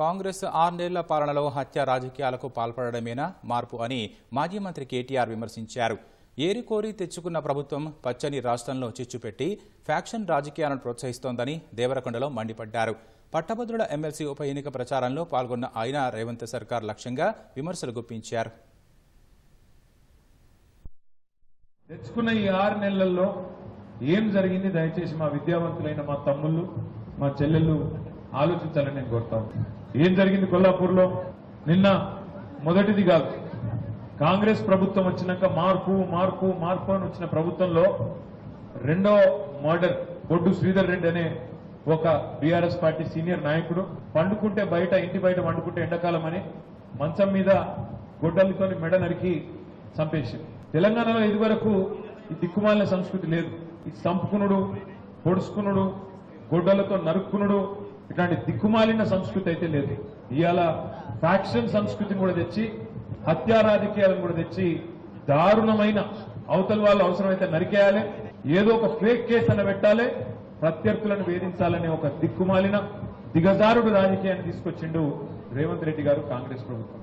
కాంగ్రెస్ ఆర్నేళ్ళ పాలనలో హత్య రాజకీయాలకు పాల్పడమేనా మార్పు అని మాజీ మంత్రి కేటీఆర్ విమర్శించారు. ఏరికోరి తెచ్చుకున్న ప్రభుత్వం పచ్చని రాష్ట్రంలో చిచ్చుపెట్టి ఫ్యాక్షన్ రాజకీయాలను ప్రోత్సహిస్తోందని దేవరకొండలో మండిపడ్డారు. పట్టభద్రుల ఎమ్మెల్సీ ఉప ఎన్నిక ప్రచారంలో పాల్గొన్న ఆయన రేవంత్ సర్కార్ లక్ష్యంగా విమర్శలు గుప్పించారు. తెచ్చుకున్న ఈ ఆరు నెలల్లో ఏం జరిగింది? దయచేసి మా విద్యావంతులైన మా తమ్ముళ్ళు మా చెల్లెళ్ళు ఆలోచించాలని నేను కోరుతాను ఏం జరిగింది కొల్లాపూర్లో? నిన్న మొదటిది కాదు. కాంగ్రెస్ ప్రభుత్వం వచ్చినాక మార్పు మార్పు మార్పు అని వచ్చిన ప్రభుత్వంలో రెండో మర్డర్ బొడ్డు శ్రీధర్ రెడ్డి అనే ఒక బీఆర్ఎస్ పార్టీ సీనియర్ నాయకుడు. పండుకుంటే బయట ఇంటి బయట పండుకుంటే ఎండాకాలం అని మంచం మీద గొడ్డలతో మెడ నరికి చంపేసింది. తెలంగాణలో ఇదివరకు ఈ దిక్కుమాలిన సంస్కృతి లేదు. ఈ చంపుకునుడు పొడుచుకునుడు గొడ్డలతో నరుక్కునుడు ఇట్లాంటి దిక్కుమాలిన సంస్కృతి అయితే లేదు. ఇవాళ ఫ్యాక్షన్ సంస్కృతిని కూడా తెచ్చి హత్యా రాజకీయాలను కూడా తెచ్చి దారుణమైన అవతల వాళ్ళు అవసరమైతే నరికేయాలి ఏదో ఒక ఫేక్ కేసు అన్న పెట్టాలి ప్రత్యర్థులను వేధించాలనే ఒక దిక్కుమాలిన దిగజారుడు రాజకీయాన్ని తీసుకొచ్చిండు రేవంత్ రెడ్డి గారు కాంగ్రెస్ ప్రభుత్వం.